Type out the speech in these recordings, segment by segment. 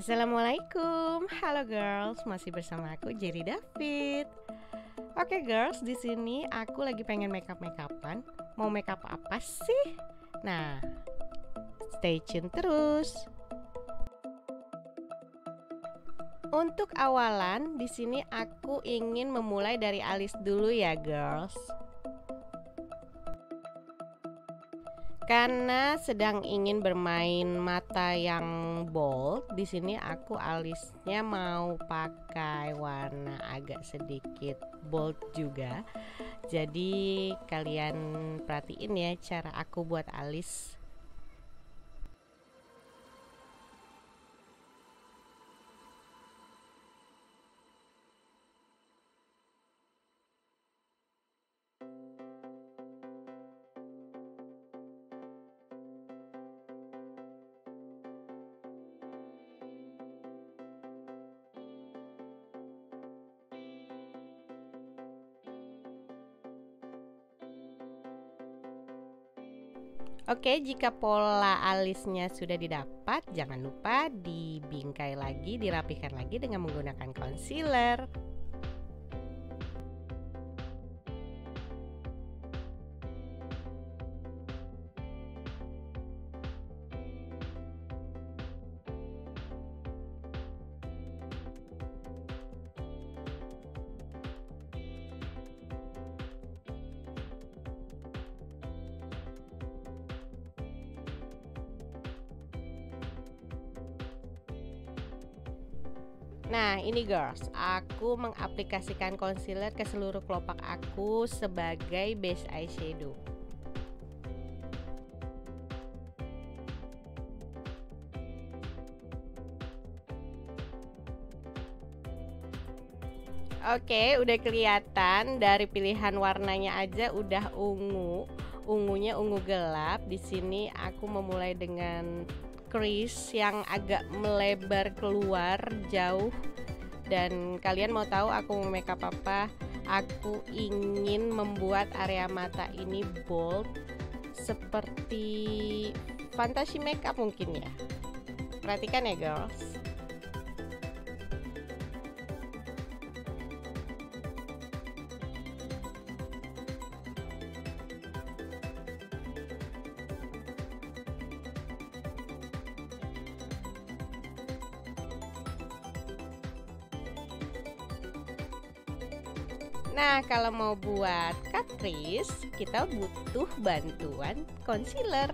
Assalamualaikum, halo girls, masih bersama aku Jerry David. Oke girls, di sini aku lagi pengen makeup makeupan. Mau makeup apa sih? Nah, stay tune terus. Untuk awalan, di sini aku ingin memulai dari alis dulu ya girls. Karena sedang ingin bermain mata yang bold, di sini aku alisnya mau pakai warna agak sedikit bold juga. Jadi kalian perhatiin ya cara aku buat alis Oke, jika pola alisnya sudah didapat, jangan lupa dibingkai lagi, dirapikan lagi dengan menggunakan concealer. Nah, ini girls, aku mengaplikasikan concealer ke seluruh kelopak aku sebagai base eyeshadow. Oke, udah kelihatan dari pilihan warnanya aja udah ungu. Ungunya ungu gelap. Di sini aku memulai dengan crease yang agak melebar keluar jauh. Dan kalian mau tahu aku mau makeup apa? Aku ingin membuat area mata ini bold seperti fantasi makeup mungkin ya. Perhatikan ya girls Nah, kalau mau buat cut kita butuh bantuan concealer.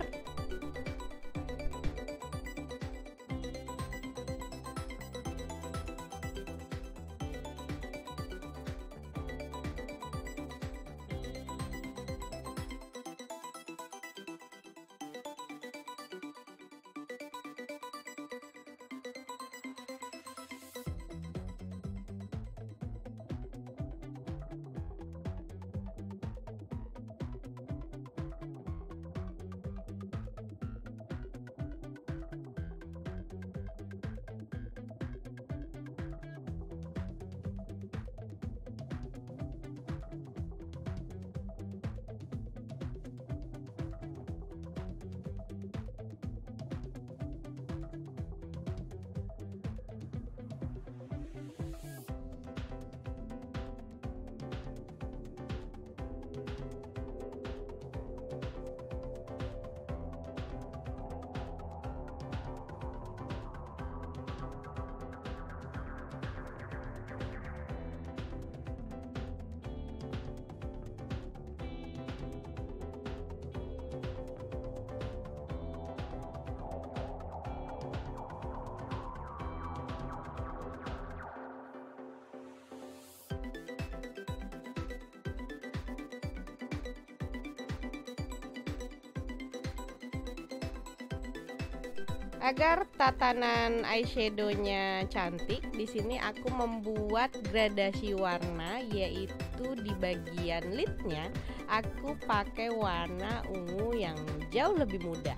Agar tatanan eyeshadownya cantik, di sini aku membuat gradasi warna yaitu di bagian lidnya aku pakai warna ungu yang jauh lebih muda.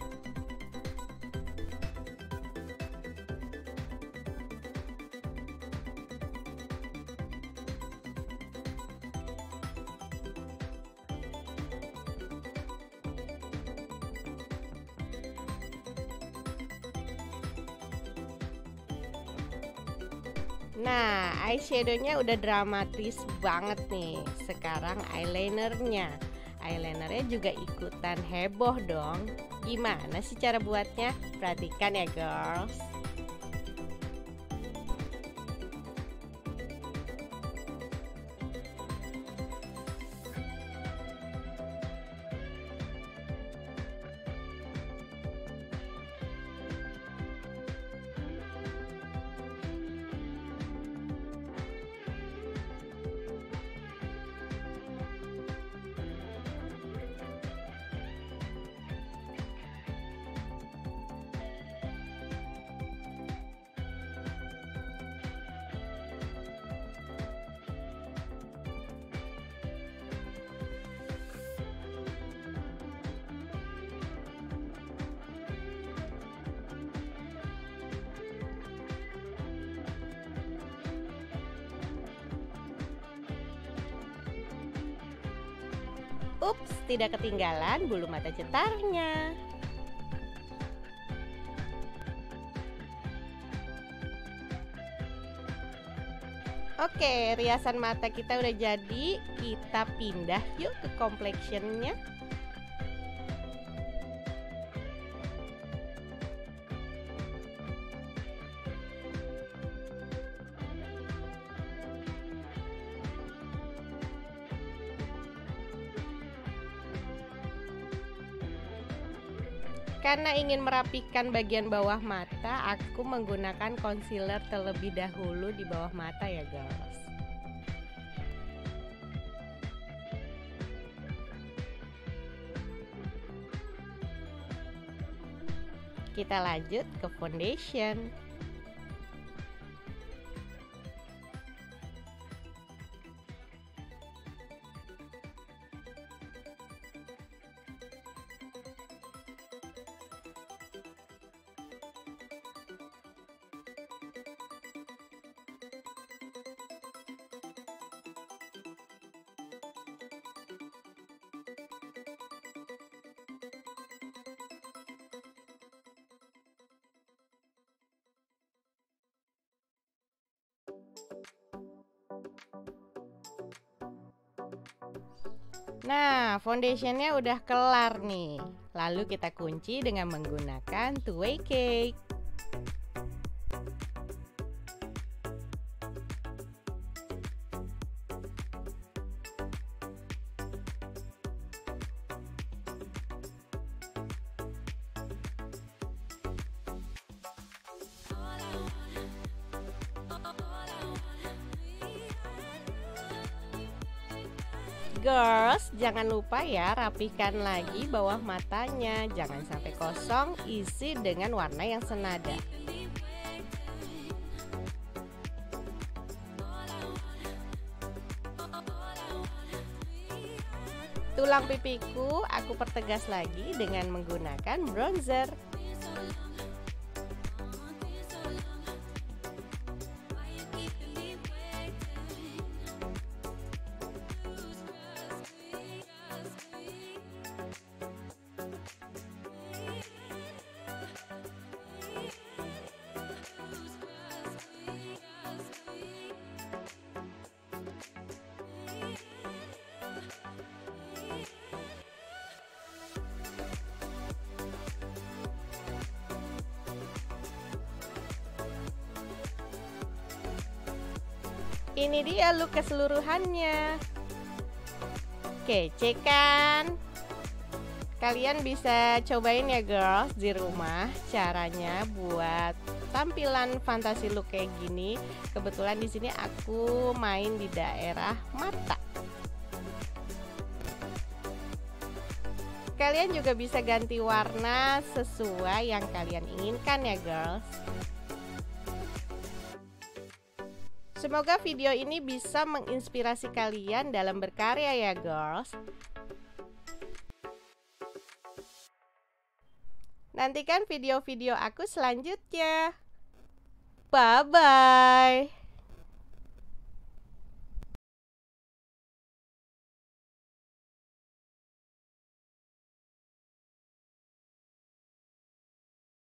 Nah, eyeshadownya udah dramatis banget nih. Sekarang eyelinernya. Eyelinernya juga ikutan heboh dong. Gimana sih cara buatnya? Perhatikan ya, girls. Ups, tidak ketinggalan bulu mata cetarnya. Oke, riasan mata kita udah jadi. Kita pindah yuk ke complexionnya. Karena ingin merapikan bagian bawah mata, aku menggunakan concealer terlebih dahulu di bawah mata ya guys. Kita lanjut ke foundation. Nah, foundationnya udah kelar nih. Lalu kita kunci dengan menggunakan two-way cake. Girls, jangan lupa ya rapikan lagi bawah matanya. Jangan sampai kosong, isi dengan warna yang senada. Tulang pipiku aku pertegas lagi dengan menggunakan bronzer. Ini dia look keseluruhannya. Kece kan? Kalian bisa cobain ya girls di rumah caranya buat tampilan fantasi look kayak gini. Kebetulan di sini aku main di daerah mata. Kalian juga bisa ganti warna sesuai yang kalian inginkan ya girls. Semoga video ini bisa menginspirasi kalian dalam berkarya ya girls. Nantikan video-video aku selanjutnya. Bye-bye